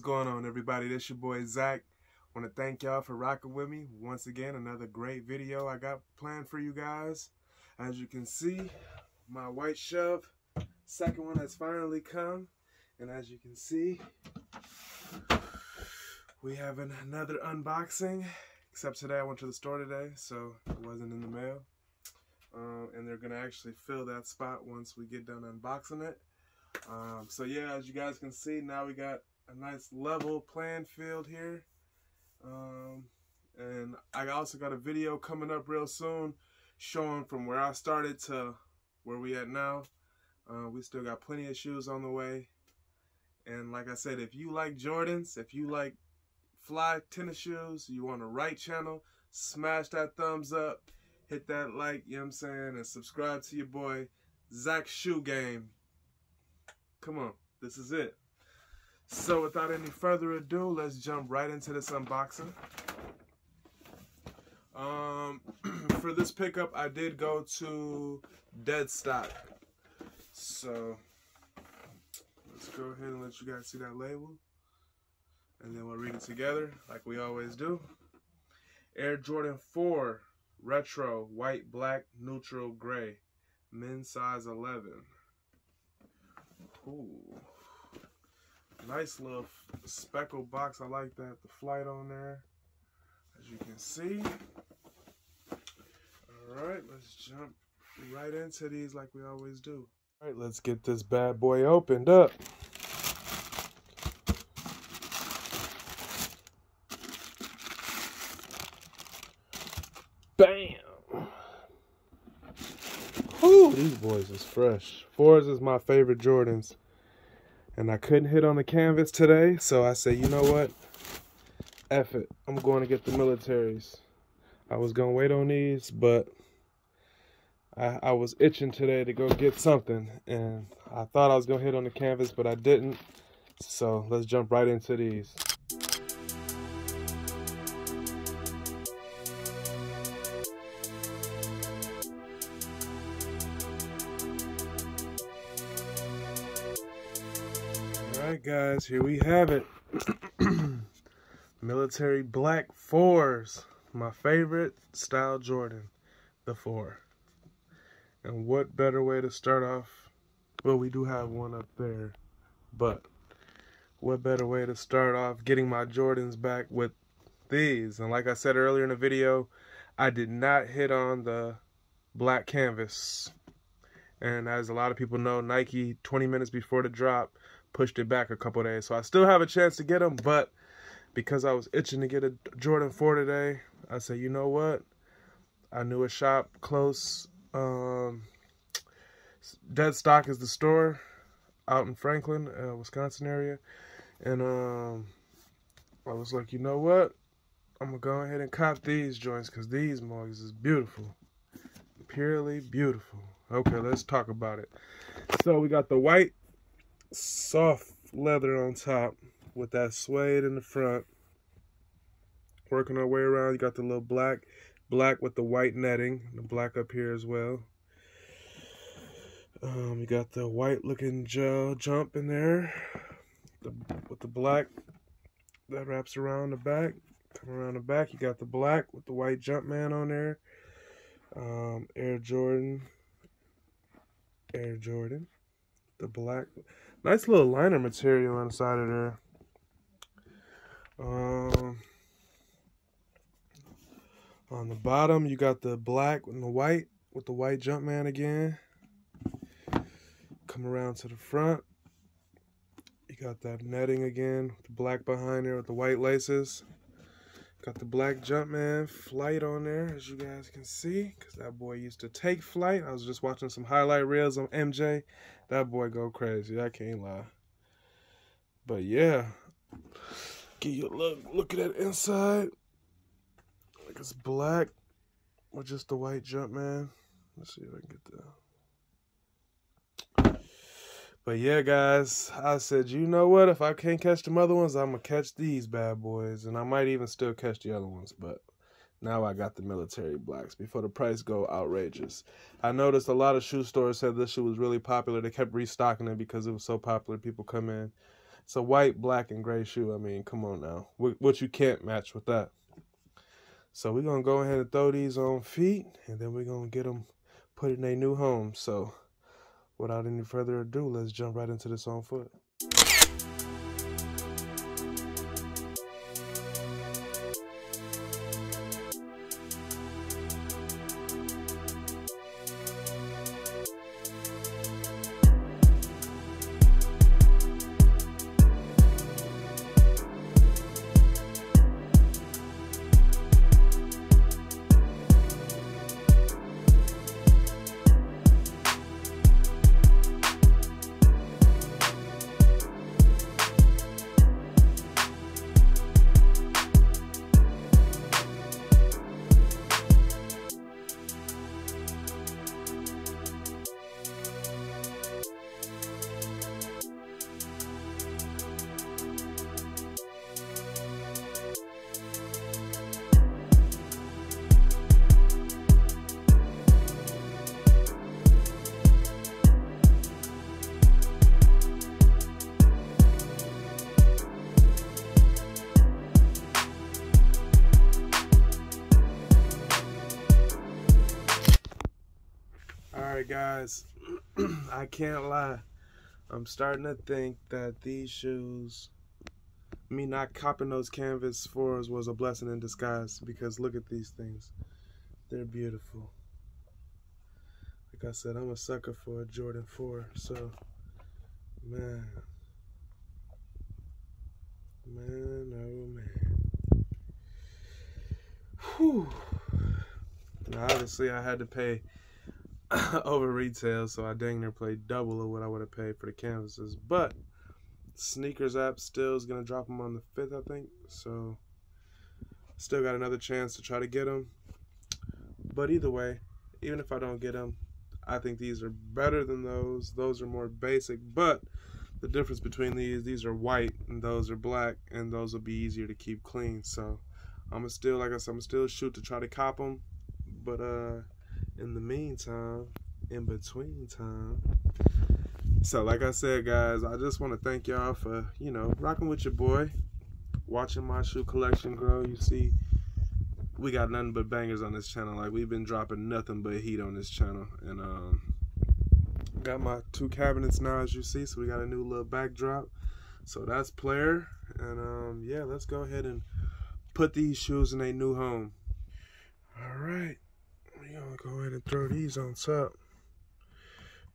what's going on, everybody? This your boy Zach. Want to thank y'all for rocking with me once again. Another great video I got planned for you guys. As you can see, my white shove, second one has finally come, and as you can see, we have an, another unboxing. Except today I went to the store today, so it wasn't in the mail. Um, and they're gonna actually fill that spot once we get done unboxing it. Um, so yeah, as you guys can see, now we got a nice level playing field here. Um, and I also got a video coming up real soon showing from where I started to where we at now. Uh, we still got plenty of shoes on the way. And like I said, if you like Jordans, if you like fly tennis shoes, you want the right channel, smash that thumbs up, hit that like, you know what I'm saying, and subscribe to your boy, Zach Shoe Game. Come on, this is it. So without any further ado, let's jump right into this unboxing. Um, for this pickup, I did go to Dead Stock. So let's go ahead and let you guys see that label. And then we'll read it together like we always do. Air Jordan 4 Retro White, Black, Neutral, Gray. Men's size 11. Ooh. Nice little speckled box. I like that. The flight on there. As you can see. Alright, let's jump right into these like we always do. Alright, let's get this bad boy opened up. Bam! Whew, these boys is fresh. Fours is my favorite Jordans. And I couldn't hit on the canvas today, so I said, you know what? F it. I'm going to get the militaries. I was going to wait on these, but I, I was itching today to go get something. And I thought I was going to hit on the canvas, but I didn't. So let's jump right into these. Alright guys, here we have it. Military Black Fours. My favorite style Jordan. The four. And what better way to start off? Well, we do have one up there. But what better way to start off getting my Jordans back with these? And like I said earlier in the video, I did not hit on the black canvas. And as a lot of people know, Nike, 20 minutes before the drop, pushed it back a couple days. So I still have a chance to get them, but because I was itching to get a Jordan 4 today, I said, you know what? I knew a shop close. Um, Dead Stock is the store out in Franklin, uh, Wisconsin area. And um, I was like, you know what? I'm going to go ahead and cop these joints because these mugs is beautiful. Purely beautiful. Okay, let's talk about it. So we got the white soft leather on top with that suede in the front. Working our way around, you got the little black, black with the white netting, the black up here as well. Um, you got the white looking gel jump in there, the, with the black that wraps around the back. Come around the back, you got the black with the white jump man on there. Um, Air Jordan, Air Jordan, the black Nice little liner material inside of there. Um, on the bottom, you got the black and the white with the white Jumpman again. Come around to the front. You got that netting again, with the black behind there with the white laces. Got the black Jumpman flight on there, as you guys can see, because that boy used to take flight. I was just watching some highlight reels on MJ. That boy go crazy. I can't lie. But yeah, give you a look. Look at that inside. Like it's black with just the white Jumpman. Let's see if I can get that. But yeah, guys, I said, you know what? If I can't catch the other ones, I'm going to catch these bad boys. And I might even still catch the other ones. But now I got the military blacks before the price go outrageous. I noticed a lot of shoe stores said this shoe was really popular. They kept restocking it because it was so popular. People come in It's a white, black, and gray shoe. I mean, come on now. What you can't match with that. So we're going to go ahead and throw these on feet, and then we're going to get them put in a new home. So without any further ado, let's jump right into this on foot. Guys, I can't lie. I'm starting to think that these shoes, me not copping those canvas fours was a blessing in disguise because look at these things. They're beautiful. Like I said, I'm a sucker for a Jordan 4, so man. Man, oh man. Whew. Obviously, I had to pay over retail, so I dang near played double of what I would have paid for the canvases. But sneakers app still is gonna drop them on the fifth, I think. So still got another chance to try to get them. But either way, even if I don't get them, I think these are better than those. Those are more basic, but the difference between these, these are white and those are black, and those will be easier to keep clean. So I'm gonna still, like I said, I'm gonna still shoot to try to cop them, but uh in the meantime, in between time. So, like I said, guys, I just want to thank y'all for, you know, rocking with your boy, watching my shoe collection grow. You see, we got nothing but bangers on this channel. Like, we've been dropping nothing but heat on this channel. And, um, got my two cabinets now, as you see. So, we got a new little backdrop. So, that's player. And, um, yeah, let's go ahead and put these shoes in a new home. All right gonna go ahead and throw these on top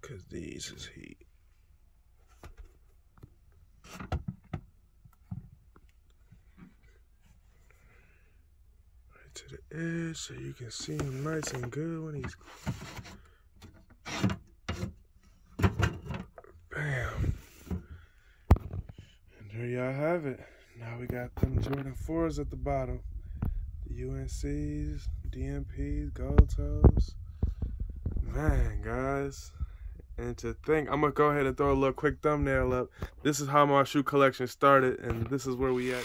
because these is heat. Right to the edge so you can see him nice and good when he's Bam. And there y'all have it. Now we got them Jordan 4s at the bottom. UNCs, DMPs, gold toes. Man, guys. And to think, I'm gonna go ahead and throw a little quick thumbnail up. This is how my shoe collection started, and this is where we at.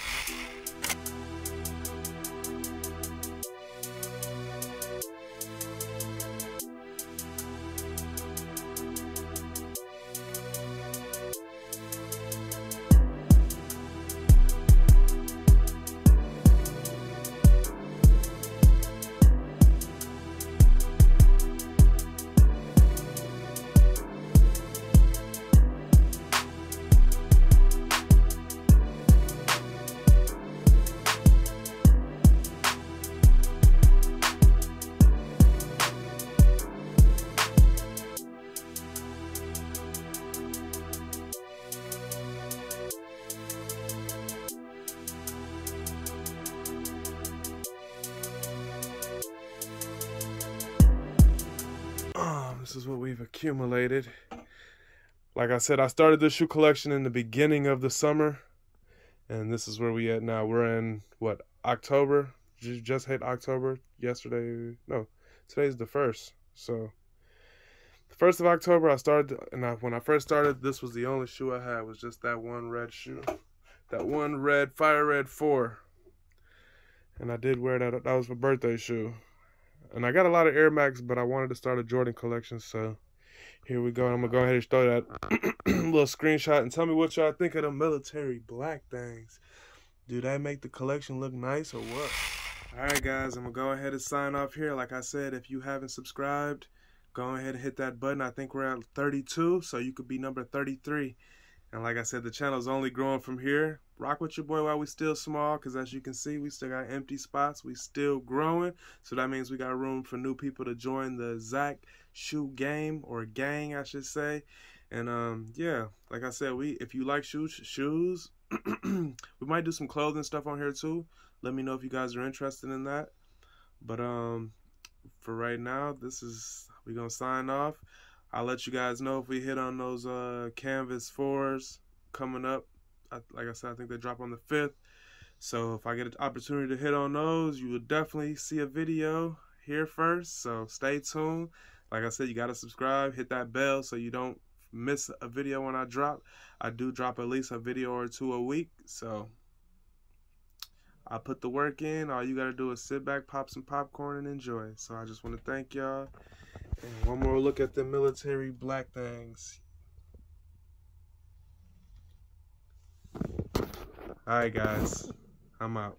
Accumulated. Like I said, I started the shoe collection in the beginning of the summer, and this is where we at now. We're in what October? Just hit October yesterday. No, today's the first. So the first of October, I started, and I, when I first started, this was the only shoe I had. Was just that one red shoe, that one red fire red four, and I did wear that. That was my birthday shoe. And I got a lot of Air Max, but I wanted to start a Jordan collection, so Here we go. I'm gonna go ahead and throw that little screenshot and tell me what y'all think of the military black things. Do that make the collection look nice or what? Alright guys, I'm gonna go ahead and sign off here. Like I said, if you haven't subscribed, go ahead and hit that button. I think we're at 32, so you could be number 33. And like I said, the channel's only growing from here. Rock with your boy while we still small, because as you can see, we still got empty spots. We still growing. So that means we got room for new people to join the Zach Shoe game, or gang, I should say. And um, yeah, like I said, we if you like shoes, shoes, we might do some clothing stuff on here too. Let me know if you guys are interested in that. But um, for right now, this is we gonna sign off. I'll let you guys know if we hit on those uh, Canvas 4s coming up. I, like I said, I think they drop on the 5th. So if I get an opportunity to hit on those, you will definitely see a video here first. So stay tuned. Like I said, you got to subscribe, hit that bell so you don't miss a video when I drop. I do drop at least a video or two a week. So I put the work in. All you got to do is sit back, pop some popcorn, and enjoy. So I just want to thank y'all. And one more look at the military black things. Alright guys, I'm out.